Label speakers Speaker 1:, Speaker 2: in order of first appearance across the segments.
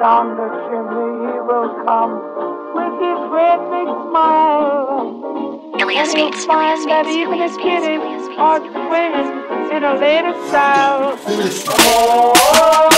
Speaker 1: down the chimney he will come with his great big smile.
Speaker 2: Elias
Speaker 1: and he'll
Speaker 2: Beats,
Speaker 1: find
Speaker 2: Elias
Speaker 1: that
Speaker 2: Beats,
Speaker 1: even
Speaker 2: Elias
Speaker 1: the
Speaker 2: Beats,
Speaker 1: kitties
Speaker 2: Elias Beats,
Speaker 1: are
Speaker 2: Ilias
Speaker 1: swinging in a later style. Oh, what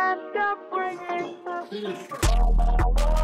Speaker 2: Elias Beats, Elias Beats.